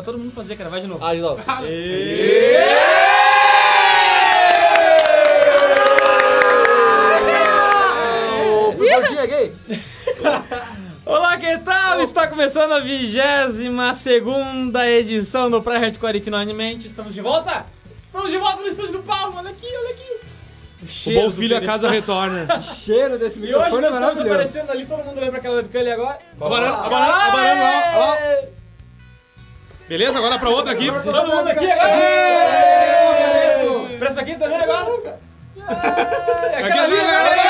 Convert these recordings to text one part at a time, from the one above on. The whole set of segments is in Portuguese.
pra todo mundo fazer, cara. Vai de novo. Ah, de novo. É gay? Olá, que tal? Está começando a 22 segunda edição do Pré-Hardcore e finalmente estamos de volta! Estamos de volta no estúdio do Paulo, olha aqui, olha aqui! O O cheiro bom filho a casa retorna. O cheiro desse E hoje microfone é maravilhoso. aparecendo ali, todo mundo lembra aquela webcam ali agora? Abarando, abarando, abarando, ó, ó. Beleza? Agora pra outra aqui. Todo mundo aqui agora! Pra essa aqui também agora? Aê! Aqui, ali agora!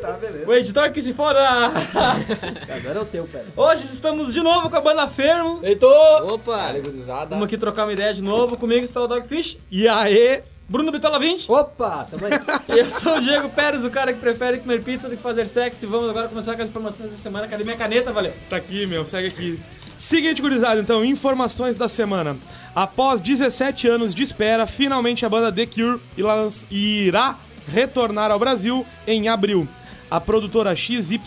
Tá, beleza. O editor que se foda! Agora é o teu, Pérez. Hoje estamos de novo com a banda Fermo. Heitor! Opa! Vamos aqui trocar uma ideia de novo. Comigo está o Dogfish. E aí? Bruno Bitola 20. Opa, tamo aí. Eu sou o Diego Pérez, o cara que prefere comer pizza do que fazer sexo. E vamos agora começar com as informações da semana. Cadê minha caneta, valeu? Tá aqui, meu, segue aqui. Seguinte, gurizada, então, informações da semana. Após 17 anos de espera, finalmente a banda The Cure irá retornar ao Brasil em abril. A produtora XYZ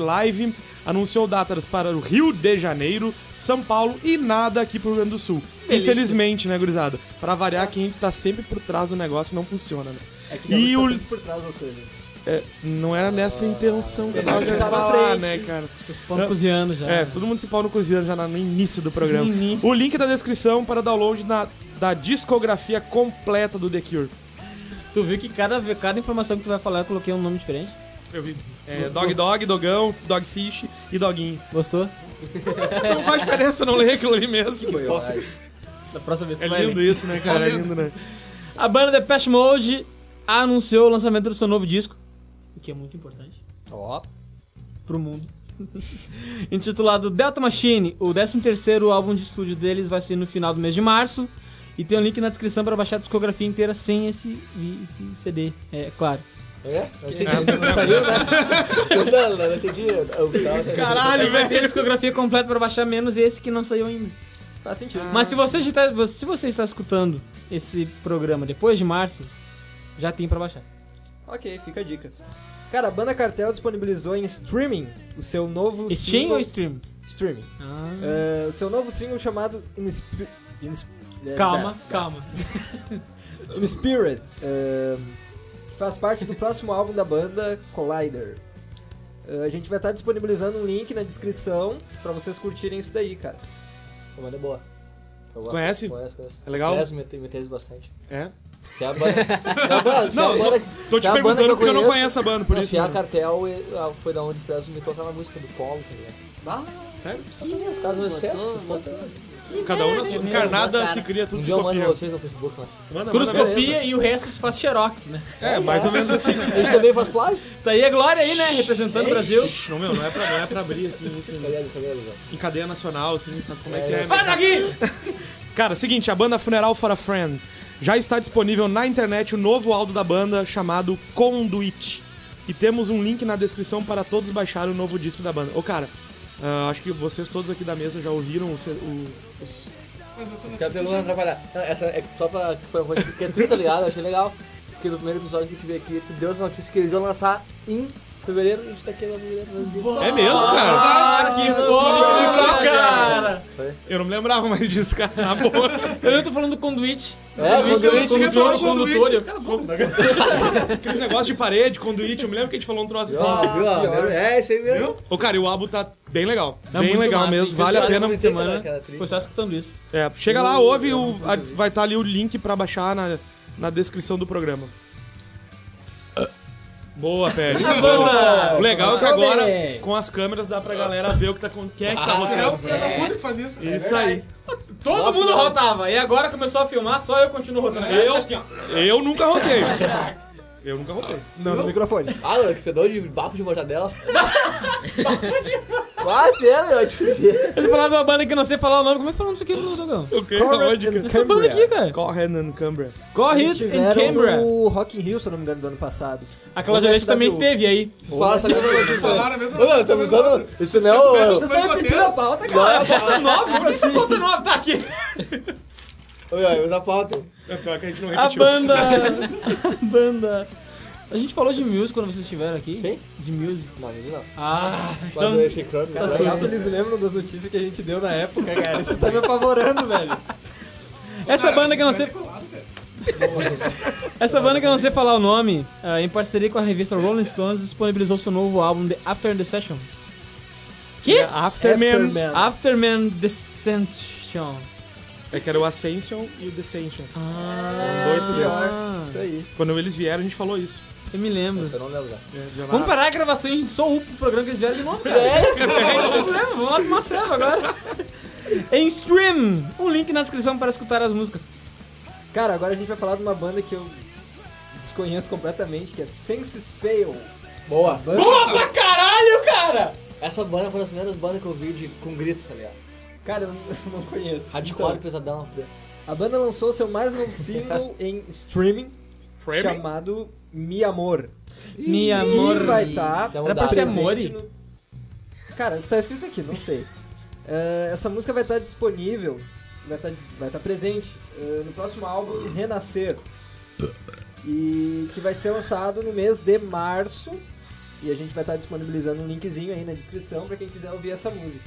Live anunciou datas para o Rio de Janeiro, São Paulo e nada aqui pro Rio Grande do Sul. Delícia. Infelizmente, né, gurizada? Pra variar, quem tá sempre por trás do negócio não funciona, né? É que E o- o... sempre por trás das coisas. É, não era nessa intenção que eu tava querendo na falar, frente. né, cara? Os pão cozinhando já. É, todo mundo se pau no cozinhando já no início do programa. No início. O link da descrição para download na- da discografia completa do The Cure. Tu viu que cada, cada informação que tu vai falar eu coloquei um nome diferente? Eu vi. É, dog Dog, Dogão, Dogfish e Doguinho. Gostou? Não faz diferença não ler aquilo ali mesmo. Foi fofo. Da próxima vez tu É vai lindo ler. isso, né, cara? É lindo, né? A banda Depeche Mode anunciou o lançamento do seu novo disco. O que é muito importante Ó, pro mundo. Intitulado Delta Machine, o 13º álbum de estúdio deles vai ser no final do mês de março. E tem um link na descrição para baixar a discografia inteira sem esse, esse CD, é claro. É? Não entendi. Não saiu, né? Não, não entendi. Caralho, Vai ter a discografia completa para baixar, menos esse que não saiu ainda. faz sentido. Mas se você, está, se você está escutando esse programa depois de março, já tem para baixar. Ok, fica a dica. Cara, a banda Cartel disponibilizou em streaming o seu novo Steam single... ou Stream? Streaming. Ah. É, o seu novo single chamado In, Spi- In Sp- é, Calma, é, calma. In Spirit, é, que faz parte do próximo álbum da banda, Collider. É, a gente vai estar disponibilizando um link na descrição pra vocês curtirem isso daí, cara. Essa banda é boa. Eu gosto. Conhece? Conheço, conheço. É legal? Fresno me, me bastante. É? Se é a banda. Se é a banda. Se é Não, a eu banda Tô te é perguntando que porque eu não conheço a banda, por não, isso. Se é a né? cartel, ah, foi da onde o Fresno me tocou aquela música do Polo, tá ligado? Sério? Os caras não certo, botou, se for. Cada um na sua. Encarnada se cria, tudo eu mando copia. vocês no Facebook lá. Manda, Tudo manda, copia e o resto se faz xerox, né? É, mais ou menos assim. A gente também faz plágio? Tá aí a Glória aí, né? Representando o Brasil. Não, meu, não é pra, não é pra abrir assim, isso Cadê, cadê, cadê? em cadeia nacional, assim, sabe como é, que É. é? né? Vai daqui! Cara, seguinte, a banda Funeral for a Friend já está disponível na internet o novo álbum da banda chamado Conduit. E temos um link na descrição para todos baixarem o novo disco da banda. Ô, cara, ah, acho que vocês todos aqui da mesa já ouviram o, o- os- Os caras perguntam atrapalhar. Não, essa é só pra. Foi uma coisa que é tri, tá ligado? Eu achei legal. Porque no primeiro episódio que gente veio aqui, tu deu essa notícia que eles iam lançar em fevereiro. A gente tá aqui agora em fevereiro. É mesmo, cara? Ah, que foda, cara! Eu não me lembrava mais disso, cara. Na boa. Eu tô falando do conduit. É, conduit, condutor, conduit. condutor. Aquele negócio de parede, conduíte, eu me lembro que a gente falou um troço assim. Ó, viu? ó? pior. É, isso aí mesmo. Ô, cara, e o álbum tá bem legal. Tá bem legal massa, mesmo, vale a pena. de semana. Foi só escutando isso. É, chega lá, ouve, o, a- vai estar ali o link pra baixar na, na descrição do programa. Boa, Pérez. A banda! O legal é que agora, com as câmeras, dá pra galera ver o que tá com quem é que tá Ah, É rotando. filho da puta que fazia isso. Isso aí. Todo mundo rotava. E agora começou a filmar, só eu continuo rotando. Eu- assim, ó. Eu nunca rotei. Eu nunca rotei. Não no microfone. Ah, mano, que fedor de bafo de mortadela. Quase é, meu, te fuder. Ele falava de uma banda que eu não sei falar o nome. Como é que falamos isso aqui no Dogão? O que? Que- and Essa banda aqui, cara. Corren and Cumbria. Corre Eles em estiveram Canberra. no Rock in Rio, se eu não me engano, do ano passado. Aquela gente também SW. esteve aí. Fala essa. Falaram a mesma Não, não, notícia, estamos mas usando. Isso não é o. Vocês estão repetindo a pauta, Não, é cara. a pauta Nove? Como Esse assim? ponto nove tá aqui. Oi, oi, mas a pauta. É pior que a gente não A repetiu. banda. A banda. A gente falou de Muse quando vocês estiveram aqui. Quem? De Muse. Não, não, não. Ah, Quando então. eu achei Chrome, Tá susto. que eles lembram das notícias que a gente deu na época, cara? Isso tá me apavorando, velho. Essa banda que eu não sei. Essa banda que eu não sei falar o nome, ah, em parceria com a revista Rolling Stones, disponibilizou seu novo álbum The After the Session. Que? Afterman. Afterman. Afterman Descension. É que era o Ascension e o Descension. Ah, Dois CDs. Isso aí. Quando eles vieram, a gente falou isso. eu me lembro. Eu não lembro já. É, já Vamos parar a gravação e a gente só upa o programa que eles vieram de novo, cara. É, não tem problema, vamos lá pro Marcelo agora. em stream, um link na descrição para escutar as músicas. Cara, agora a gente vai falar de uma banda que eu desconheço completamente, que é Senses Fail. Boa. Banda- Boa pra caralho, cara! Essa banda foi uma das primeiras bandas que eu vi de, com gritos, tá ligado? Cara, eu não- conheço. Hardcore, Então, pesadão, a banda lançou seu mais novo single em streaming, Framing? chamado Mi Amor. Mi Que amor. vai estar Dá uma Era pra ser. Amore. no... Cara, o que tá escrito aqui, não sei. É, essa música vai estar disponível, vai estar vai estar presente é, no próximo álbum Renascer. E que vai ser lançado no mês de março. E a gente vai estar disponibilizando um linkzinho aí na descrição pra quem quiser ouvir essa música.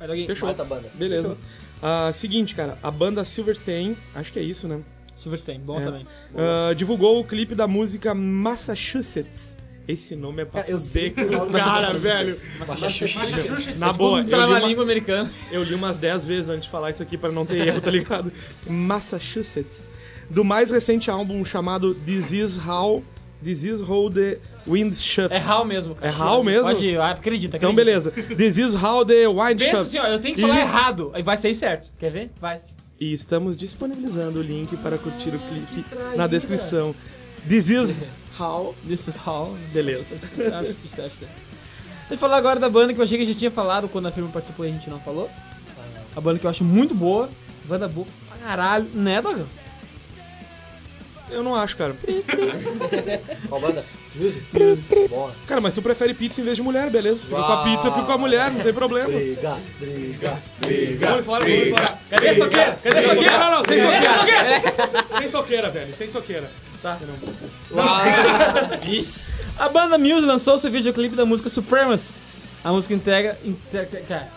Olha aqui. Fechou. Baita banda. Beleza. Ah, seguinte, cara, a banda Silverstein, acho que é isso, né? Silverstein, bom É. também. Ah, divulgou o clipe da música Massachusetts. Esse nome é pra eu sei que o cara, Massachusetts. velho. Na Na boa, eu li, uma- trava-língua americano. eu li umas 10 vezes antes de falar isso aqui pra não ter erro, tá ligado? Massachusetts. Do mais recente álbum chamado This Is How, This Is How the Wind Shuts. É Hal mesmo. É Hal mesmo? Pode ir, ah, acredita, acredita. Então, beleza. This Is How the Wind Pensa Shuts. assim, ó, eu tenho que falar E- errado, aí vai sair certo. Quer ver? Vai. E estamos disponibilizando o link para curtir o clipe na descrição. This Is How. This is Hal. Beleza. Deixa eu falar agora da banda que eu achei que a gente tinha falado quando a firma participou e a gente não falou. A banda que eu acho muito boa. Banda boa pra caralho. Né, Dogão? Eu não acho, cara. Qual banda? Music? Boa. Cara, mas tu prefere pizza em vez de mulher, beleza? Tu fica com a pizza, eu fico com a mulher, não tem problema. Briga, briga, briga. Vamos fora, vamos fora. Cadê a soqueira? Cadê a soqueira? Não, não, sem soqueira. soqueira? Sem soqueira, velho, sem soqueira. Tá. Uau. Ixi. A banda Muse lançou seu videoclipe da música Supremas. A música integra. integra cara,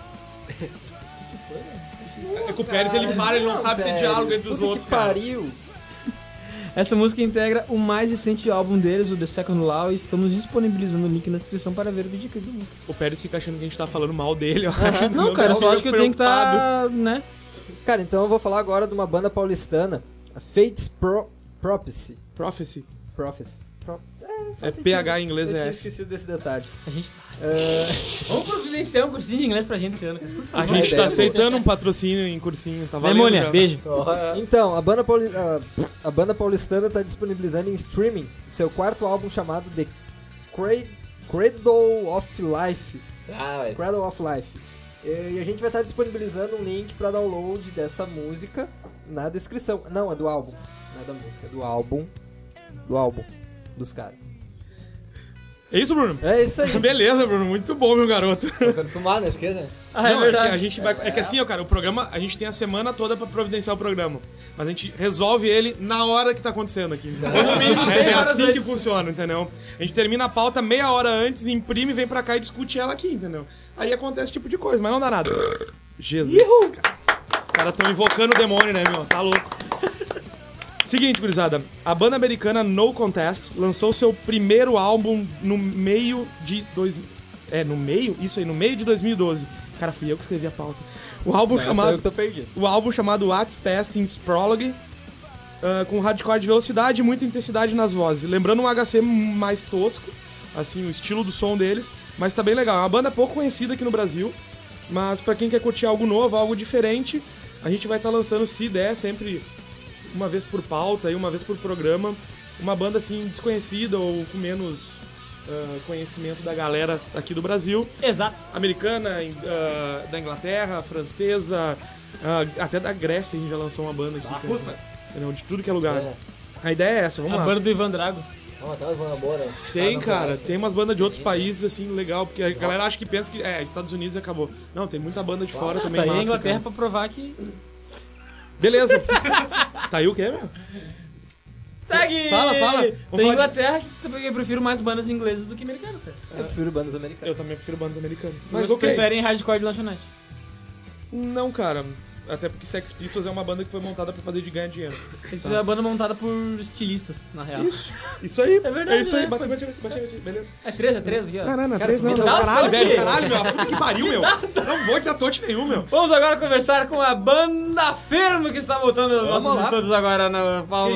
É que o Pérez, ele para, ele não sabe ter diálogo entre os outros, que cara. Essa música integra o mais recente álbum deles, o The Second Law, e estamos disponibilizando o link na descrição para ver o videoclipe da música. O Pérez fica achando que a gente tá falando mal dele, ó. Não, cara, eu só acho que eu tenho que estar, né? Cara, então eu vou falar agora de uma banda paulistana, a Fates Pro Prophecy. Prophecy. Prophecy. É, sentido. PH em inglês, Eu é tinha S. esquecido desse detalhe. A gente. É, Vamos providenciar um cursinho de inglês pra gente esse ano, A gente ideia tá aceitando um patrocínio em cursinho, tá valendo Demônia, já. beijo. Então, a banda, pauli... a- banda paulistana está disponibilizando em streaming seu quarto álbum chamado The Cra- Cradle of Life. Ah. Cradle of Life. E a gente vai estar disponibilizando um link para download dessa música na descrição. Não, é do álbum. Não é da música, é do álbum. Do álbum. Dos caras. É isso, Bruno? É isso aí. Beleza, Bruno, muito bom, meu garoto. Sendo filmado, não esqueça. Ah, é Não, verdade. que a gente vai, é que assim, ó, cara, o programa, a gente tem a semana toda pra providenciar o programa. Mas a gente resolve ele na hora que tá acontecendo aqui. Ou no mínimo seis é assim que antes. funciona, entendeu? A gente termina a pauta meia hora antes, imprime, vem pra cá e discute ela aqui, entendeu? Aí acontece esse tipo de coisa, mas não dá nada. Jesus. cara. Os caras tão invocando o demônio, né, meu? Tá louco. Seguinte, gurizada, a banda americana No Contest lançou seu primeiro álbum no meio de dois, é, no meio, isso aí, no meio de 2012. Cara, fui eu que escrevi a pauta. O álbum eu chamado que tô perdido. o álbum chamado What's Past in Prologue, ah, com hardcore de velocidade e muita intensidade nas vozes. Lembrando um HC mais tosco, assim, o estilo do som deles, mas tá bem legal. É uma banda pouco conhecida aqui no Brasil, mas pra quem quer curtir algo novo, algo diferente, a gente vai estar lançando, se der, sempre uma vez por pauta e uma vez por programa, uma banda assim desconhecida ou com menos ah, conhecimento da galera aqui do Brasil Exato. americana, ah, da Inglaterra, francesa, ah, até da Grécia a gente já lançou uma banda aqui. Da entendeu? Rússia. Entendeu? De tudo que é lugar. É. A ideia é essa, vamos A lá. banda do Ivan Drago. Não, boas, né? Tem, não cara, conhece. tem umas bandas de outros países, assim, legal, porque a galera acha que pensa que é, Estados Unidos e acabou. Não, tem muita banda de fora também. Tá aí a massa, Inglaterra cara. pra provar que. Beleza. tá aí o quê, meu? Segue! Fala, fala. Vamos Tem falar de- Inglaterra que também eu prefiro mais bandas inglesas do que americanas, cara. Eu prefiro bandas americanas. Eu também prefiro bandas americanas. Mas Mas Vocês ok. preferem hardcore de lanchonete. Não, cara. Até porque Sex Pistols é uma banda que foi montada pra fazer de ganhar dinheiro. Vocês preferem a banda montada por estilistas, na real. Isso. Isso aí. É verdade, É isso aí. né? Bate, bate, bate, bate. Beleza. É 13, é 13 aqui, ó. Não, não, não. Cara, Três não. me não. Caralho, velho. Caralho, meu. Puta que pariu, meu. Não vou te dar tote nenhum, meu. Vamos agora conversar com a banda Fermo que está voltando Vamos nossos lá. estúdios agora no Paulo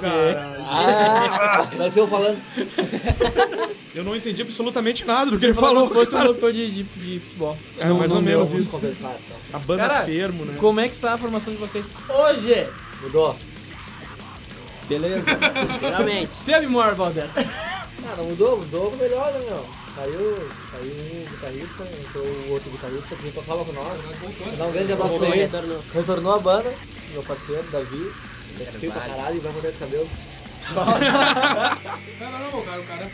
cara? Ah, vai ser eu falando. Eu não entendi absolutamente nada do que Ele falou como se fosse um locutor de, de, de futebol. É, mais ou deu. menos Vamos isso. conversar, então. A banda Cara, Fermo, né? Como é que está a formação de vocês hoje? Mudou? Beleza. Realmente. Tell me more about that. Ah, não mudou, mudou pro melhor, né, meu? Saiu, saiu um guitarrista, entrou o outro guitarrista que tocava com nós. Dar um grande abraço pra ele. retornou. Retornou a banda, meu parceiro, Davi. É feio pra caralho e vai mudar esse cabelo. Não, não, não, cara, o cara.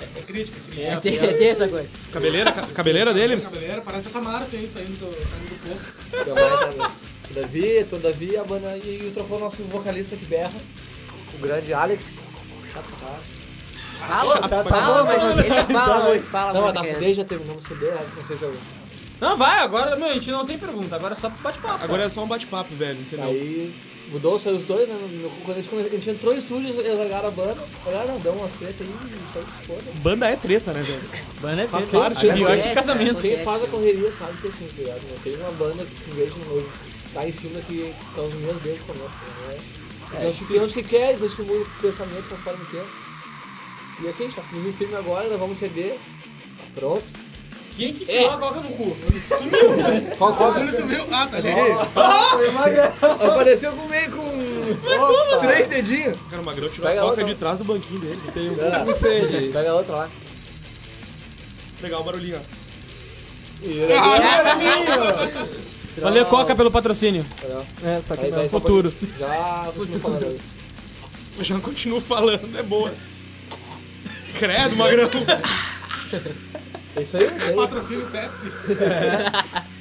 É, é crítica, é É, crítica. tem, tem essa coisa. Cabeleira, ca- cabeleira dele? Cabeleira, parece essa Márcia aí saindo do, saindo do poço. É sabe? O Davi, entrou o Davi a banda e, e trocou o nosso vocalista que berra, o grande Alex. Chato caralho. Fala, tá fala, bom, mas mas- ele fala muito, fala Não, muito. tá criança. fudei, já terminamos o CD, acho que não seja. Não, vai, agora, meu, a gente não tem pergunta, agora é só bate-papo. Agora é só um bate-papo, velho, entendeu? Aí mudou, saiu os dois, né? Quando a gente, come- a gente entrou em estúdio, eles largaram a banda. Largaram, não, deu umas tretas aí, aí se foda. Banda é treta, né, velho? Banda é Faz treta. parte, Pior né? que Acontece, casamento. Quem faz a correria sabe que é assim, tá ligado? Não tem uma banda que tu veja hoje, tá em cima que são os meus desde o começo, né? Então se tem onde se quer, depois que muda o pensamento conforme o tempo. E assim, a gente tá filmando filme agora, levamos CD, tá pronto. Quem que enfiou a coca no cu? Sumiu, velho. Qual, qual, Ele sumiu. Ah, tá ali. Apareceu com meio com três dedinhos. Cara, o Magrão tirou Pega a coca outra. de trás do banquinho dele. Tem um... Pega, Não sei. pega a outra lá. Legal o barulhinho, ó. Valeu, Coca, pelo patrocínio. É, só que Aí, não. aí, só Futuro. Já continua falando. Eu já continuo falando, é boa. Credo, Magrão. É isso aí, é isso aí. Patrocínio Pepsi.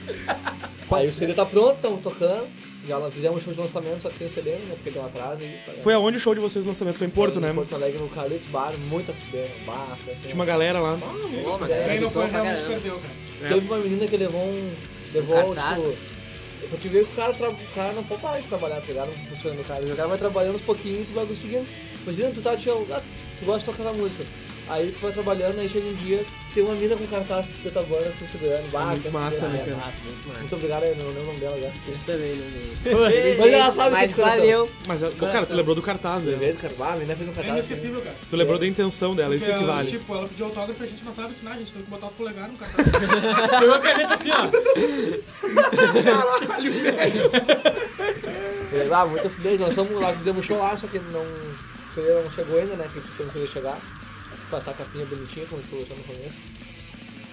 Aí o CD tá pronto, estamos tocando. Já fizemos um show de lançamento, só que sem CD, né? Porque deu um atraso aí. Foi aonde o show de vocês no lançamento? Foi em Porto, né? Em Porto Alegre, no Carlitos Bar, muita fudendo, bar, Tinha uma galera lá. Pô, mas galera Quem não gritou foi realmente caramba. perdeu, cara. Teve uma menina que levou um. Levou, Um tipo. Eu te ver que o cara, tra... o cara não pode parar de trabalhar, pegaram puxando o cara. O cara vai trabalhando uns pouquinhos e tu vai conseguindo. Imagina, tu tá, tipo, ah, tu gosta de tocar essa música. Aí tu vai trabalhando, aí chega um dia, tem uma mina com cartaz tua banda assim, segurando, bah, muito que massa, né, cara? Massa, muito massa. Muito obrigado, eu não lembro o nome dela, gasto. Também, né? Mas ela sabe que Mas de coração. valeu. Mas, pô, cara, tu lembrou do cartaz, né? Beleza, cara, bah, a menina fez um É cartaz. inesquecível, cara. Tu lembrou da intenção dela, isso é que vale. Tipo, ela pediu autógrafo e a gente não sabe assinar, a gente tem que botar os polegares no cartaz. Pegou a caneta assim, ó. Foi lá, muita fudez, nós fomos lá, fizemos show lá, só que não, não chegou ainda, né? Que a gente tem o CD chegar. Pra tá a capinha bonitinha, como a gente colocou no começo.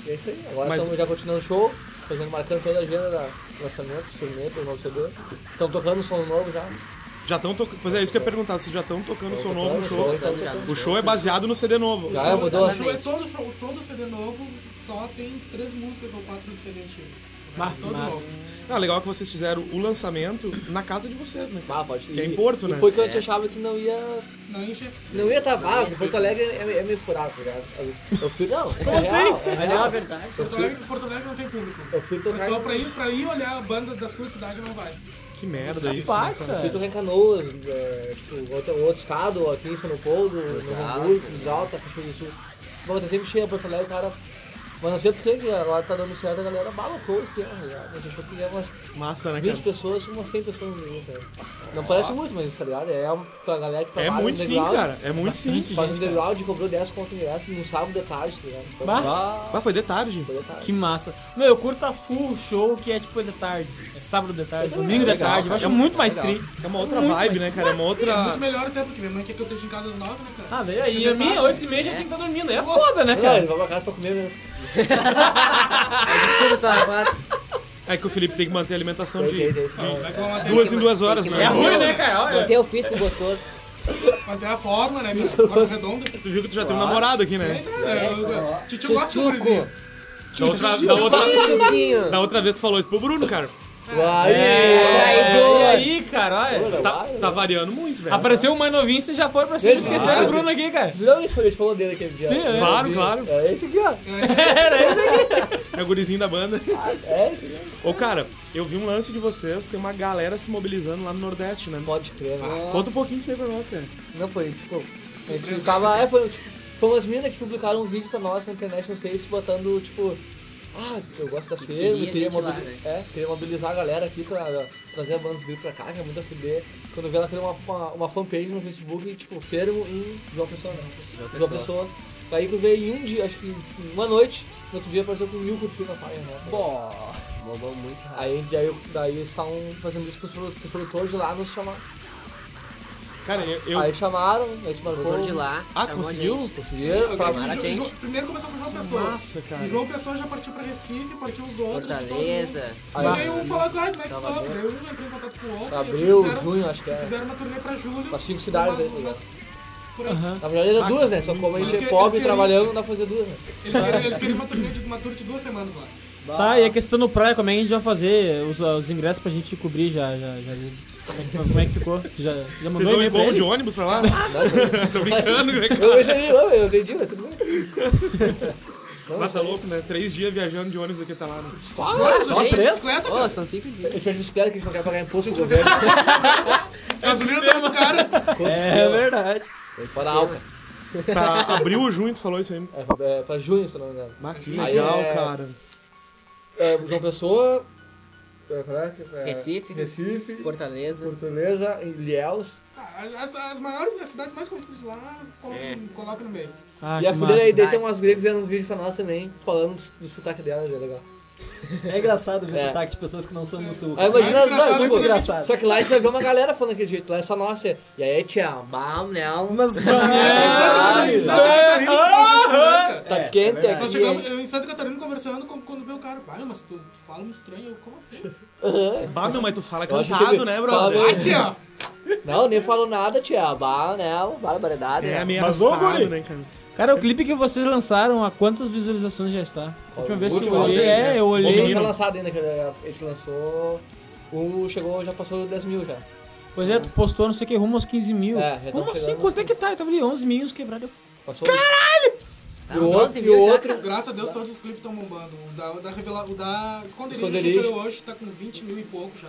E é isso aí, agora Mas- estamos já continuando o show, fazendo, marcando toda a agenda da lançamento, turnê do novo CD. Estamos tocando som novo já. Já estão tocando. Pois é, isso que eu ia perguntar, vocês já estão tocando som novo no show. show, Tocando já. tocando. O show é baseado no CD novo. Já é, mudou. O show é todo, show, todo CD novo, só tem três músicas ou quatro de CD antigo. Bah, todo massa. novo. Não, legal que vocês fizeram o lançamento na casa de vocês, né? Ah, pode Que é em Porto, e né? foi que a gente achava que não ia. Não enche. Não ia estar tá, ah, Porto Alegre é, é meio furado, tá ligado? Eu fui, não. Como é assim? é é real. uma verdade. Eu Porto fui, Alegre, Porto Alegre não tem público. eu fui O tocar pessoal pra ir, pra ir olhar a banda da sua cidade não vai. Que merda isso. Paz, né, Fui cara. tocar em Canoas, é, tipo, outro, outro estado, aqui em São Leopoldo, no Exato. Hamburgo, Exalta, Cachoeira do Sul. Bom, tá sempre cheio, Porto Alegre, cara. Mas não sei porque que agora tá dando certo, a galera bala todos que é, tá? A gente achou que ia umas Massa, né, 20 cara? pessoas, umas 100 pessoas no evento, cara. Não parece muito, mas tá ligado? É uma, pra galera que É trabalha muito no sim, cara. É muito sim. Faz underground, comprou 10 conto ingresso no sábado de tarde, tá ligado? Foi Bah, Ah, foi de tarde. foi de tarde. que massa. Meu, eu curto a full show que é tipo de tarde. É sábado de tarde, domingo de tarde. Eu acho muito mais tri. É uma outra Muito vibe, né, cara? É uma É outra. muito melhor até porque minha mãe quer que eu esteja em casa às nove, né, cara? Ah, daí aí, a minha, 8 e meia já tem que estar dormindo. Aí é foda, né, Não, cara? ele vai pra casa pra comer mesmo. Aí, desculpa, Sparapato. É que o Felipe tem que manter a alimentação Tem, de, tem, tem. de duas em duas horas, que É né? ruim, né, cara? Olha. Manter o físico gostoso. manter a forma, né, cara? Forma redonda. Tu viu que tu já tem um namorado aqui, né? É, eu- Titio gosta de Chuchuco. gurizinho. Da outra, da, outra, Chuchuquinho. da outra vez tu falou isso pro Bruno, cara. Vai! É, Traidor. E aí, cara? olha. Tá, tá variando muito, velho. Apareceu um mais novinho, vocês já foram pra cima. Eles- Esqueceram Ah, o Bruno aqui, cara. Você não isso foi, a gente falou dele aquele dia. Sim, é. Claro, claro. É esse aqui, ó. Era isso aqui. É o gurizinho da banda. É esse aqui. Ô, cara, eu vi um lance de vocês, tem uma galera se mobilizando lá no Nordeste, né? Pode crer, né? Conta um pouquinho disso aí pra nós, cara. Não foi, tipo, a gente tava. É, foi, tipo, foi umas minas que publicaram um vídeo pra nós na internet no Face botando, tipo, ah, eu gosto da firma, queria queria, gente lá, né? é, queria mobilizar a galera aqui pra trazer a banda dos gritos pra cá, que é muito a fuder. Quando vê ela criou uma, uma, uma fanpage no Facebook, tipo, fermo em João Pessoa, né? João Pessoa. Daí que veio em um dia, acho que em uma noite, no outro dia apareceu com mil curtidas na página, né? Pô, Bombou muito rápido. Aí, daí, daí eles estavam fazendo isso pros, pros produtores lá nos chamar. Cara, eu. eu- Aí chamaram, a gente marcou. produtor de lá. Ah, conseguiu? gente. Conseguiram, pra- Chamaram a gente. Primeiro começou com o João Pessoa. Massa, cara. E João Pessoa já partiu pra Recife, partiu os outros. Fortaleza. Aí, aí um falou, ah, como é que tá? Daí eu entrei em contato com o outro. Abril, assim, fizeram- junho, acho que é. Fizeram uma turnê pra julho. Pra cinco cidades aí, aí. Na verdade era duas, né? Só como a gente é pobre e trabalhando, não dá pra fazer duas, né? Eles queriam, eles queriam uma, turnê de, uma tour de duas semanas lá. Tá, e a questão do praia, como é que a gente vai fazer os, os ingressos pra gente cobrir já? já, já como, é que, como é que ficou? Já, já Vocês mandou vão pra como de ônibus pra lá? Não, Tô brincando, né, eu, entendi, eu, eu entendi, mas tudo bem. Mas tá louco, né? Três dias viajando de ônibus aqui tá lá. Né? Só gente, três? Cara. são cinco A dias. gente faz bicicleta que a gente não quer pagar imposto pro governo. Gasolina tá muito cara. é verdade. Para álcool. Tá, abril ou junho, tu falou isso aí. É, pra- é pra junho, se não me engano. Mas que legal, é- cara. É, João Pessoa. É, é? Recife. Recife. Fortaleza. Fortaleza, Ilhéus. Ah, As, as, as maiores, as cidades mais conhecidas de lá, coloca, É. coloca no meio. Ah, e a massa. aí tem umas gregos vendo uns vídeos pra nós também, falando do, do sotaque delas, é legal. É engraçado ver É. sotaque de pessoas que não são do sul. Aí imagina, Mais engraçado tipo, muito engraçado. Só que lá a gente vai ver uma galera falando daquele jeito, lá é só nossa. E aí, tia, bam, não. Mas, É. Tá É, quente é. Nós aqui. chegamos eu em Santa Catarina conversando com, quando vê o cara. Pai, mas tu, tu fala um estranho. Eu, como assim? Ah, meu, mas tu fala cantado, né, brother? meio- Ai, tia! Não, nem falou nada, tia. Bah, não, barbaridade. É né? meio Mas, ô, guri. né, cara? Cara, o clipe que vocês lançaram, a quantas visualizações já está? A última vez que eu último olhei, deles. é, eu Não olhei. tinha lançado ainda, que gente lançou. Um chegou, já passou 10 mil já. Pois é, tu postou não sei o que, rumo aos 15 mil. É, já Como assim? Quanto é que tá? Eu tava ali 11 mil quebrado. Passou Tá E o outro- 11 e mil o já, outro-. Graças a Deus todos os clipes estão bombando. O da, o da, revela, o da Esconderijo, Esconderijo. Hoje tá com 20 mil e pouco já.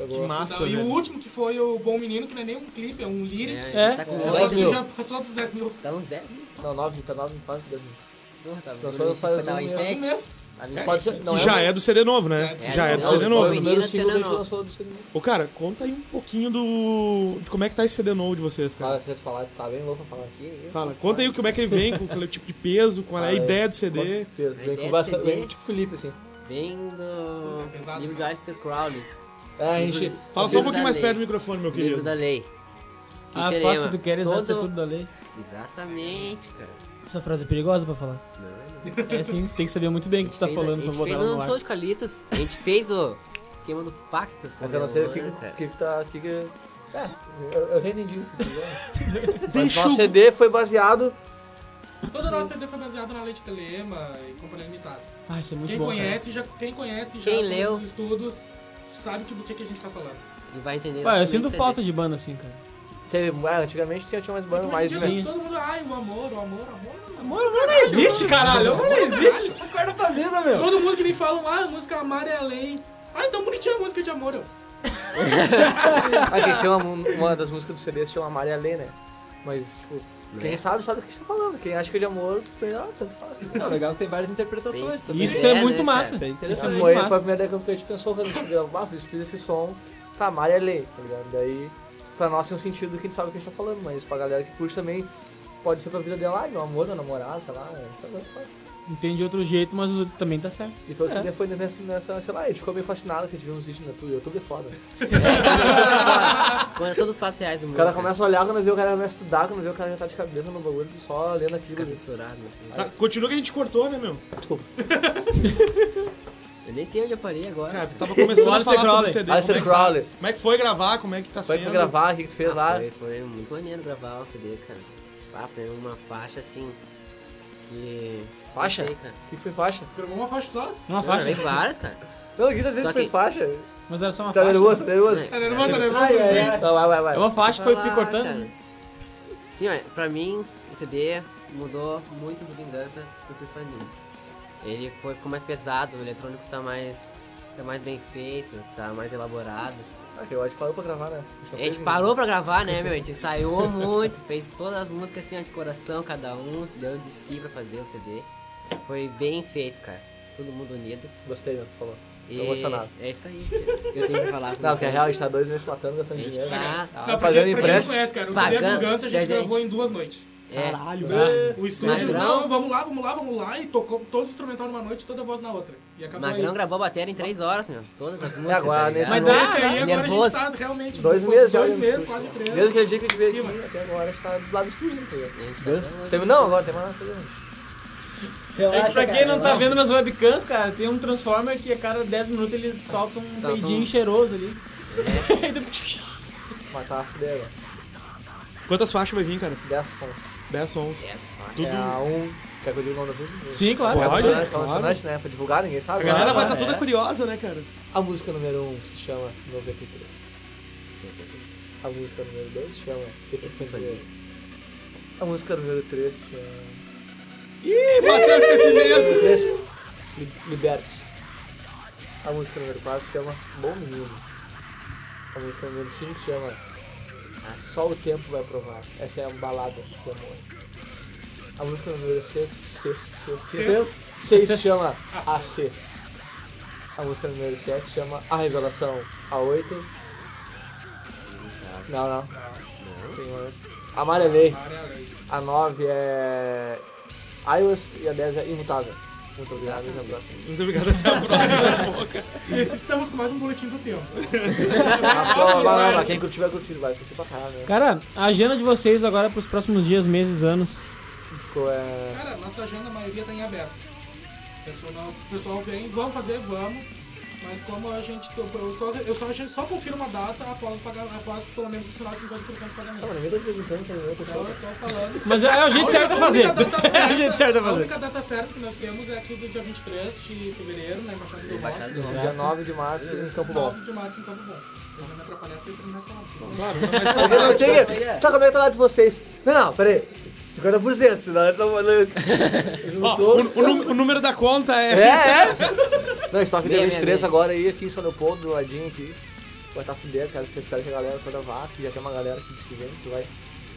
Ó, Que chegou. massa, Então, e o último que foi o Bom Menino, que não é nem um clipe, é um lyric. É, É. tá com É, oito dez mil. já passou dos 10 mil. Tá uns 10 mil. Não, 9, tá 9, quase 10 mil. Porra, tá Só- no- só faz tava em mês. Um sete. mês. Tava em Pode sete. ser, não Que já é, é do CD novo, né? É, Já é do não, CD novo. o menino gente CD lançou do CD novo. Ô, cara, conta aí um pouquinho do... de como é que tá esse CD novo de vocês, Cara, cara. se você falar, tá bem louco pra falar. Isso, Fala, conta aí como é que ele vem, com qual tipo de peso, qual é a ideia do CD. A Vem ideia com do bastante- vem tipo Felipe, assim. Vem do livro de né? Arthur Crowley. É, a gente. Fala só um Livro pouquinho mais lei. perto do microfone, meu Livro querido. da lei. Que Ah, que faz o que tu queres, Todo- é tudo da lei. Exatamente, cara. Essa frase é perigosa pra falar. É sim, você tem que saber muito bem o que tu tá Fez a- falando a pra gente botar fez ela no no show ar. de Calitos. A gente fez o esquema do pacto. É que eu não sei o que, que, que tá. Que que... É, eu, eu já entendi. Mas nosso CD foi baseado. Todo o nosso CD foi baseado na Lei de Telema e Companhia Limitada. Ah, isso é muito Quem bom, conhece, já, quem conhece já Quem leu? os estudos sabe que- do que, que a gente tá falando. E vai entender. Ué, eu sinto falta de banda assim, cara. Teve, é, antigamente tinha, tinha mais banda, Hoje em mais. dia, né? todo mundo, ai, o amor, o amor, o amor. Amor, amor não existe, caralho. Amor não existe. acorda pra vida, meu. Todo mundo que me fala, ah, a música Amar além. Ah, então bonitinha a música de amor, eu. Ah, que tem uma, uma das músicas do CD se chama Maria Lê, né? Mas, tipo, quem sabe, sabe o que a gente tá falando. Quem acha que é de amor, melhor, tanto faz. Não, legal que tem várias interpretações Tem- também. Isso é, É, muito né, massa. cara? Isso é Isso interessante. é muito foi, foi a massa. primeira ideia que a gente pensou quando a gente gravou, ah, fiz, fiz esse som, tá, Maria Lê, tá ligado? Daí, pra nós tem um sentido que a gente sabe o que a gente tá falando, mas pra galera que curte também, pode ser pra vida dela, ah, meu amor, meu namorado, sei lá, é, tanto faz. Entende de outro jeito, mas também tá certo. E todo dia foi nessa, nessa, sei lá, a gente ficou meio fascinado que a gente viu uns vídeos no YouTube, o YouTube é foda. Conta todos os fatos reais do O cara começa a olhar quando vê o cara começa a estudar, quando vê o cara já tá de cabeça no bagulho, só lendo aquilo. Fissurado. né? Tá, continua que a gente cortou, né, meu? Eu nem sei onde eu parei agora. Cara, tu tava começando a Alistair falar sobre Crowley. o CD. Como é, Alistair que, Crowley, como é que foi gravar? Como é que tá foi sendo? pra gravar, o que que tu fez Ah, lá? foi, foi muito maneiro gravar o CD, cara. Ah, foi uma faixa assim. Que. Faixa? Não sei, cara. O que que foi faixa? Tu gravou uma faixa só? Uma Não, faixa. tem várias, cara. Não, aqui tá dizendo que foi que- faixa. Mas era só uma Tá faixa. nervoso, tá nervoso? Tá nervoso, tá nervoso? Ai, ai, sim. ai. Então vai, vai, vai. É uma faixa que foi cara. né? Sim, ó, pra mim, o CD mudou muito do Vingança Super Família. Ele foi, ficou mais pesado, o eletrônico tá mais, tá mais bem feito, tá mais elaborado. Ah, que eu acho que parou pra gravar, né? A gente parou pra gravar, né, meu? A gente ensaiou muito, fez todas as músicas assim, ó, de coração, cada um, deu de si pra fazer o CD. Foi bem feito, cara. Todo mundo unido. Gostei, né? que falou. E Tô emocionado. É isso aí que eu tenho que falar. Não, porque a real a gente tá dois meses matando, A gastando dinheiro. tá... Não, Tá pra, pagando quem, pra quem não empréstimo. conhece, cara, o CD Pagando, Vingança a gente gente. gravou em duas noites. É, Caralho, O estúdio, Magrão. não, vamos lá, vamos lá, vamos lá, e tocou todo instrumental numa noite e toda a voz na outra. E acabou Magrão aí. gravou a bateria em 3 horas, meu. Todas as músicas, agora, tá? Mas dá, Esse aí agora nervoso. a gente tá realmente Dois depois meses. Dois meses, estúdio. quase três. Dia que a gente veio aqui, até agora a gente tá do lado do estúdio, entendeu? A gente tá não, agora tem mais nada pra fazer. É que pra quem não tá relaxa. vendo nas webcams, cara, tem um Transformer que a cada 10 minutos ele solta um Tá, peidinho tá. cheiroso ali. Mas tá fudendo. Quantas faixas vai vir, cara? 10 sons. 10 sons. Yes, fuck. Tudo. É a um. Quer que eu diga o nome da música? Sim, claro. Pode. É emocionante, é claro. né? Pra divulgar, ninguém sabe. A galera vai estar toda é. curiosa, né, cara? A música número 1 um se chama 93. A música número 2 se chama Epifania. Epifania. A música número 3 se chama. Ih, bateu o esquecimento! 3 Li- Libertes. A música número 4 se chama Bom Menino. A música número 5 se chama Só o Tempo Vai Provar. Essa é a balada do amor. A música número 6 se chama AC. A música número 7 se chama A Revelação. A 8. Não, não. Tem. Amarelei. Amarelei. A 9 é. iOS e a 10 é Imutável. Muito obrigado, até a próxima. Muito obrigado, até a próxima. E esse estamos com mais um boletim do tempo. Ah, pô, vai, vai, vai. Quem curtir vai curtir, vai curtir pra caralho, né? Cara, a agenda de vocês agora pros próximos dias, meses, anos. Ficou, é. Cara, nossa agenda, a maioria tá em aberto. O pessoal, não- o pessoal vem, vamos fazer, vamos. Mas como a gente. Eu só, eu só, a gente só confirma a data após, o pagar, após pelo menos o sinal de 50% do Ah, pagamento. tá perguntando, tá ligado? Eu tô Então eu falando. tô falando. Mas é, é o jeito certo a fazer. data É o jeito certo a A fazer. única data certa que nós temos é aqui do dia 23 de fevereiro, na Embaixada do Embaixada do Dia 9 de março em Campo Bom. 9 de março em Campo Bom. Se eu não me atrapalhar, você terminar de falar. Claro, não, mas Eu não sei. Tá, é tá lá de vocês? Não, não, peraí. 50%, senão eu tô falando. O número da conta É, é. é. Não, estoque Meia, 23 meia, meia. agora aí, aqui em São Leopoldo, do ladinho aqui. Vai tá fuder, cara. Eu espero que a galera toda vá, que já tem uma galera que diz que vem, que vai.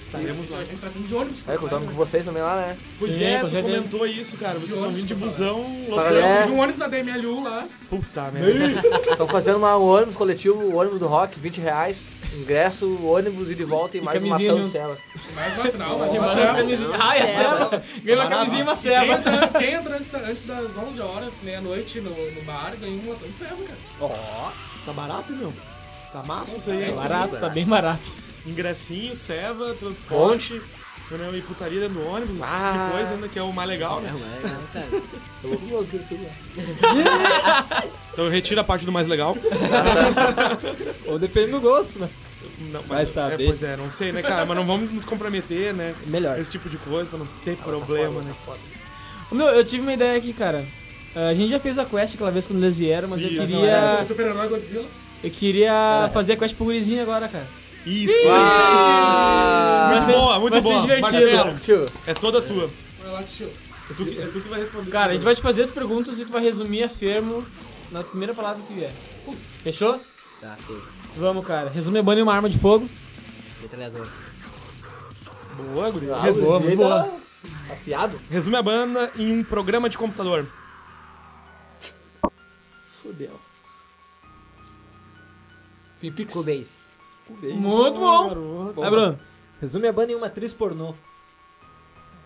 Estaremos lá. A gente tá saindo de ônibus. É, contando com vocês também lá, né? Pois Sim, é, com tu certeza. comentou isso, cara. Vocês estão vindo de busão Tá, é. Eu consegui um ônibus na DMLU lá. Puta merda. Estão fazendo uma, um ônibus coletivo, o ônibus do rock, 20 reais. Ingresso, ônibus e de volta e, mais uma camisinha junto. cela. Mais vacinal, mais Que uma manda as cela. camisinhas. Ai, a cela. Ganhou uma camisinha e uma Quem cela. entra, quem entra antes, da- antes das 11 horas, meia-noite, no, no bar, ganha um latão de ceva, cara. Ó, tá barato, meu. Tá massa isso aí. É? Barato, tá bem barato. Ingressinho, ceva, transporte. Entendeu? E putaria dentro do ônibus, esse tipo Ah. de coisa ainda que é o mais legal, né? Não, mas é legal, cara. Eu vou com meus gritos né? Então eu retiro a parte do mais legal. Ou depende do gosto, né? Não, Vai mas, saber. É, pois é, não sei, né, cara? Mas não vamos nos comprometer, né? Melhor. Esse tipo de coisa, pra não ter problema, né? Ô, Meu, eu tive uma ideia aqui, cara. A gente já fez a quest aquela vez quando eles vieram, mas eu Isso. queria. Super-herói Godzilla. Eu queria fazer a quest pro gurizinho agora, cara. Isso! Ah! Muito boa, muito vai ser boa. divertido. É toda tua. Vai lá, tio. É tu, que, é tu que vai responder. Cara, a gente vai te fazer as perguntas e tu vai resumir a fermo na primeira palavra que vier. Fechou? Tá, feito. Vamos, cara. Resume a banda em uma arma de fogo. Metralhador. Boa, guri. ah, boa, muito tá Afiado? Resume a banda em um programa de computador. Fudeu. Pimpix. Muito bom. Garoto. Vai, Bruno. Resume a banda em uma atriz pornô.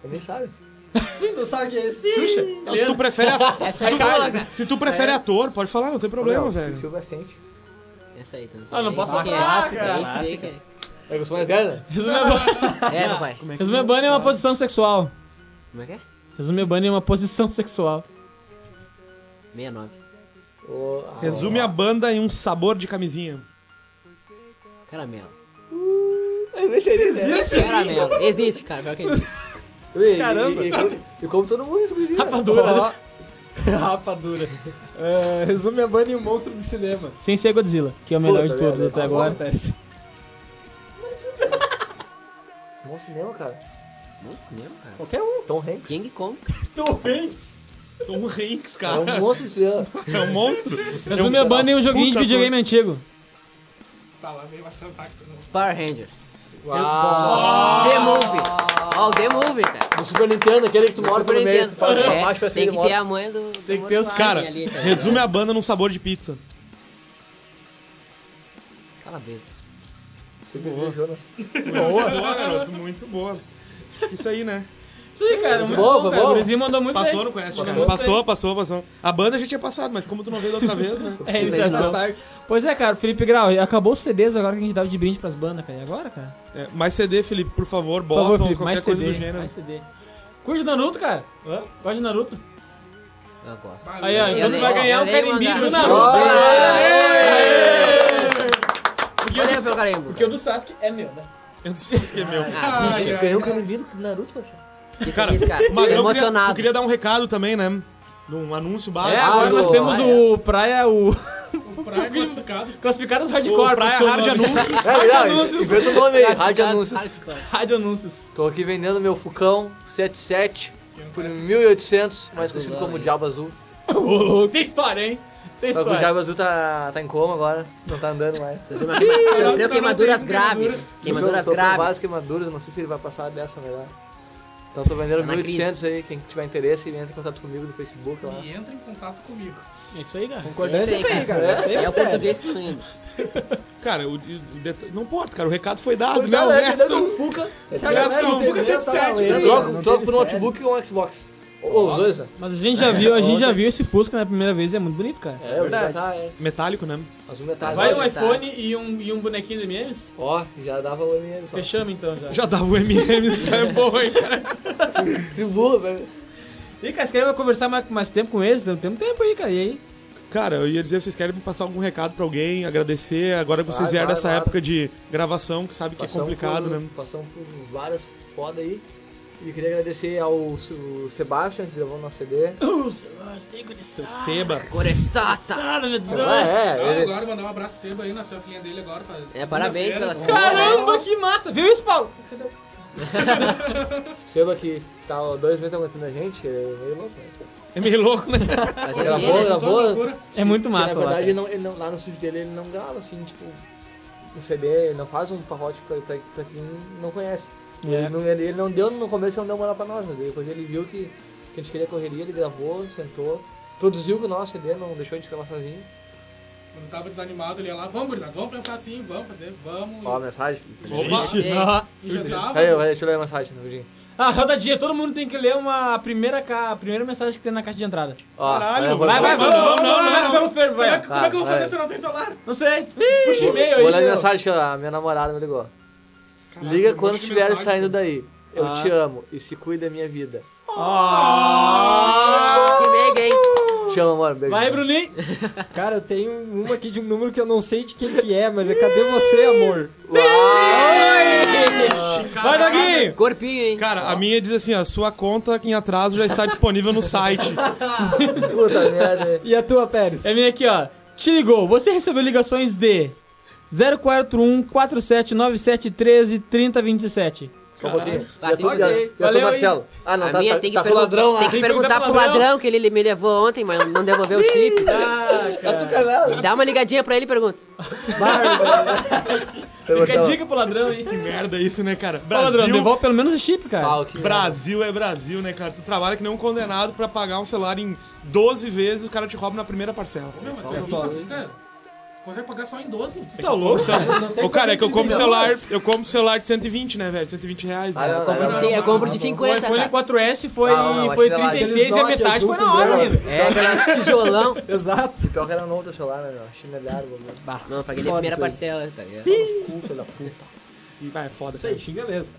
Eu nem sabe. Não sabe o que é isso? Xuxa. Não, se tu prefere, a- aí boa, cara. se tu prefere ator, pode falar, não tem problema, Não, velho. Silvio Assente. Essa aí, então. Ah, não posso falar falar, clássica. que é. É que eu sou mais velho, né? Resume a banda. É, papai. É Resume a banda em uma sabe? posição sexual. Como é que é? Resume a banda em uma posição sexual. 69. Ô, ah, Resume a banda em um sabor de camisinha. Caramelo. Eu sei, né? Caramelo. Existe, cara. Pior que existe. E- e- Caramba. E, e, e como todo mundo exclusivo. Rapadura. Ó, Rapadura. É, resume a banda em um monstro do cinema. Sem ser Godzilla, que é o melhor Puta de todos até tá agora. Pérez. Bom cinema, cara. Bom cinema, cara. Qualquer um. Tom Hanks. King Kong. Tom Hanks. Tom Hanks, É cara. um monstro de cinema. É um monstro. Resume a banda em um joguinho de Puta videogame antigo. Tá lá, veio bastante táxi. Power Rangers. Uau. The Movie. Ó, o The Movie, cara. Do Super Nintendo, aquele que tu mora no meio, Nintendo. tu faz É, marcha pra tem que ter a mãe do. Tem que ter os- Cara, ali, tá resume a banda num sabor de pizza. Calabresa. Super G. Jonas. Boa, boa, garoto. Muito boa. Isso aí, né? Aí, cara. muito Boa, bom, cara. bom. O Gurizinho mandou muito Passou, bem. não conhece, Mandou cara? Passou, passou, passou. A banda já tinha passado, mas como tu não veio da outra vez, né? É, Sim, mas parte. Pois é, cara, Felipe Grau, acabou os CDs agora que a gente dava de brinde pras bandas, cara. E agora, cara? É, mais CD, Felipe, por favor, Por bota favor, Felipe, qualquer mais coisa CD. do gênero. Mais CD. Curte Naruto, cara? Hã? Gosta de Naruto? Eu gosto. Aí, ó, então tu vai ganhar o leio carimbinho do Naruto. Porque o Olha do- pro carimbo. Porque o do Sasuke é meu, né? Eu não sei se é meu. Ah, ai, Ganhou um ai. carimbinho do Naruto, poxa. Que Cara, feliz, cara. Magrão, eu queria, emocionado. eu queria dar um recado também, né? Um anúncio básico. É, agora nós temos o Praia, o O praia classificado. classificados O hardcore. Praia o Hard nome. Anúncios. É, Anúncios. Inventa o nome aí. Anúncios. Hardcore. Rádio Anúncios. Tô aqui vendendo meu Fucão 77 por 1.800, mais conhecido como? Diabo Azul. Tem história, hein? Tem que o história. Diabo Azul tá, tá em coma agora, não tá andando mais. Sofreu, uma queima- sofreu Tá queimaduras batendo graves. Queimaduras várias graves. queimaduras, não sei se ele vai passar dessa melhor. Então tô vendendo Tá na 1.800 aí, quem tiver interesse, entra em contato comigo no Facebook lá. E entra em contato comigo. É isso aí, cara. Concordância é isso aí, cara. Tem É o mistério. português que tá. Cara, o, o não importa, cara. O recado foi dado, Foi né? O é, resto... Fuca. Se a galera entendeu, tá valendo. Troca, não troca tem por um mistério. notebook ou um Xbox. Ou os dois, né? Mas a gente já viu, a gente já viu esse Fusca na primeira vez e é muito bonito, cara. É, verdade. Tá, é. Metálico, né? Azul metade. Vai um tá. iPhone e um, e um bonequinho de MMs? Ó, já dava o MM só. Fechamos então já. Já dava o MM, isso é bom, hein, cara? Tribu, velho. E, cara, você quer conversar mais, mais tempo com eles? Temos tempo aí, cara. E aí? Cara, eu ia dizer, vocês querem passar algum recado pra alguém, agradecer, agora que vocês Vai, vieram vai, dessa vai. época de gravação, que sabe que é Passamos complicado, por, né? Passamos por várias foda aí. E queria agradecer ao Sebastian, que gravou o nosso CD. Seba. Coreçata. É, Ah, é, ele, agora mandar um abraço pro Seba aí, nasceu a filhinha dele agora. Faz É, parabéns pela filha. Caramba, que massa! Viu isso, Paulo? Seba que tá dois meses aguentando a gente, é meio louco, né? É meio louco, né? Mas é Gravou, aqui, né? gravou. É muito massa na lá. verdade, cara. ele não, ele não- lá no estúdio dele ele não grava assim, tipo, um CD, ele não faz um pacote pra, pra, pra quem não conhece. É. Ele, não, ele, ele não deu, no começo ele não deu moral pra nós, mas depois ele viu que, que a gente queria correria, ele gravou, sentou, produziu com o nosso CD, não deixou a gente gravar sozinho. Quando tava desanimado, ele ia lá, vamos, gurizada, vamos pensar assim, vamos fazer, vamos. Ó, a mensagem. Ixi. Ah, E já tava. Aí, deixa eu ler a mensagem, rapidinho. Ah, rodadinha, todo mundo tem que ler uma a primeira, ca... a primeira mensagem que tem na caixa de entrada. Ó, Caralho, vou- Vai, vai, vou- vamos, vamos, não, vamos, começa pelo Fervo, Como é, vai. que- como é que eu vou fazer se eu não tenho celular? Não sei. Puxa e-mail Vou aí. ler a mensagem que a minha namorada me ligou. Caralho, Liga quando monte de estiver mensagem, saindo daí. Eu Ah. te amo e se cuida da minha vida. Ah. Que mega, hein? Te amo, amor. Beijo. Vai, Bruninho. Cara, eu tenho uma aqui de um número que eu não sei de quem que é, mas é cadê você, amor? Vai, Doguinho. Corpinho, hein? Cara, a minha diz assim, ó, sua conta em atraso já está disponível no site. Puta merda. E a tua, Pérez? É minha aqui, ó. Te ligou. Você recebeu ligações de 041 47 97 13 30 27. Só um pouquinho. Vai, E a tua, sim, e a- ok. e a tua, Valeu aí. Marcelo? Ah, não, a tá, minha tá, tem que, tá ladrão lá. tem que Tem perguntar pro ladrão. ladrão que ele me levou ontem, mas não devolveu o chip. Ah, cara. Dá uma ligadinha pra ele e pergunta. Fica a dica pro ladrão aí. Que merda isso, né, cara? Fala, ladrão, Brasil, devolve pelo menos o chip, cara. Ah, merda. Brasil é Brasil, né, cara? Tu trabalha que nem um condenado pra pagar um celular em 12 vezes, o cara te rouba na primeira parcela. Meu, mas é assim. Consegue pagar só em 12. Tu tá louco? Ô, cara, é que eu compro celular, eu compro celular de 120, né, velho? 120 reais, né? Ah, não, Eu compro de, não, eu compro de O 50, iPhone cara. 4S foi, Não, não, foi aquele lá, 36 e a aqueles metade foi na hora com ainda. É, aquele tijolão. Exato. Pior que era novo teu celular, né, meu? Chinelhado, meu. Não, eu paguei Foda primeira isso aí. parcela, tá ligado? Cu, filho da puta. E vai, é foda, Isso cara. aí, xinga mesmo.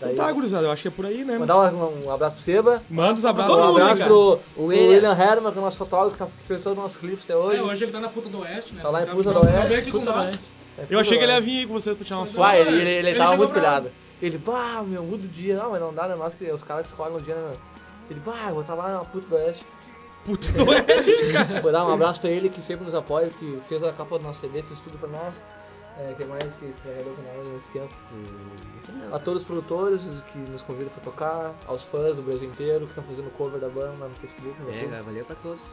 Daí, Tá, gurizada, eu acho que é por aí, né? mandar um, um abraço pro Seba. Manda os abraços. Todo Um mundo, abraço cara. pro, pro O William. William. Herman, que é o nosso fotógrafo, que, tá, que fez todos os nossos clipes até hoje. É, hoje ele tá na puta do Oeste, né? Tá lá em Tá- Puta tá- do tá Oeste. Puta merda. É Eu achei que ele ia vir aí com vocês pra tirar umas Mas fotos. Vai, ele, ele, ele, Ele tava muito pilhado. Ele, bah, meu, muda o dia. Não, mas não dá, né? Nós que os caras que escolhem o dia, né? Ele, bah, eu vou estar lá na puta do oeste. Puta doente, cara. Vou dar um abraço pra ele que sempre nos apoia, que fez a capa do nosso CD, fez tudo pra nós. É, que mais que trabalhou com nós nesse tempo. Isso não. A todos os produtores que nos convidam pra tocar, aos fãs do Brasil inteiro que estão fazendo cover da banda lá no Facebook. no É, cara, valeu pra todos.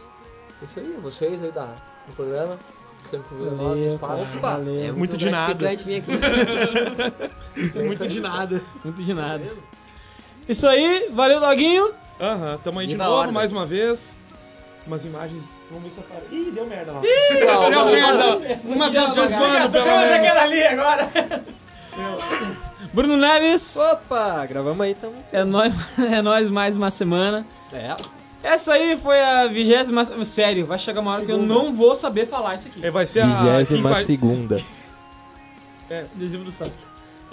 Isso aí, vocês aí da, do programa. Sempre convidam nós no Valeu, espaço. cara, Opa! valeu. É Muito de nada. vir aqui. Muito de nada. Muito de nada. Isso aí, valeu, Doguinho. Aham, tamo aí de novo, ordem. mais uma vez. Umas imagens. Vamos ver se aparece. Ih, deu merda lá. Não, Deu não, merda. não. Umas vezes zoando, menos. aquela ali agora. Bruno Neves, Opa! Gravamos aí, então. é nóis, é nóis mais uma semana. É. Essa aí foi a vigésima. Sério, vai chegar uma hora que eu não vou saber falar isso aqui. É, Vai ser a. vai- segunda. Adesivo do Sasuke.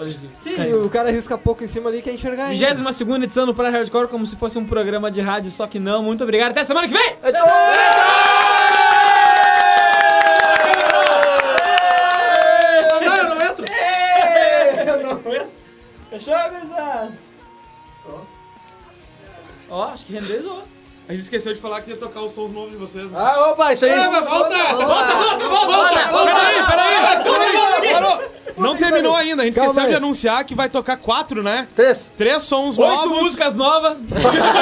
Sim, Caiu. o cara risca pouco em cima ali quer enxergar ainda. 22 segunda edição do Praia Hardcore, como se fosse um programa de rádio, só que não. Muito obrigado. Até semana que vem! Não, eu não entro. Fechou, gurizada? Pronto. Ó, acho que renderizou. A gente esqueceu de falar que ia tocar os sons novos de vocês. né? Ah, opa, isso aí. Volta, volta, volta, volta. Peraí, peraí! Parou! Não terminou ainda, a gente Calma esqueceu aí. de anunciar que vai tocar quatro, né? Três. Três sons Oito novos. músicas novas.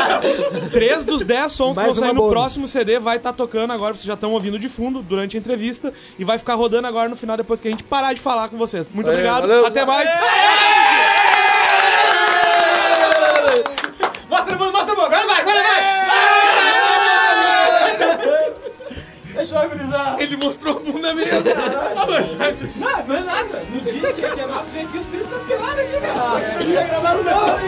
Três dos dez sons Mais que vão sair no bônus. próximo CD vai estar tocando agora, vocês já estão ouvindo de fundo durante a entrevista e vai ficar rodando agora no final depois que a gente parar de falar com vocês. Muito Valeu, obrigado, valeu. até mais. Mostra a bunda, mostra a boca. Agora vai, agora vai. Fechou, gurizada. Ele mostrou a bunda mesmo. Não, não é nada. Três ficam pelados aqui, cara.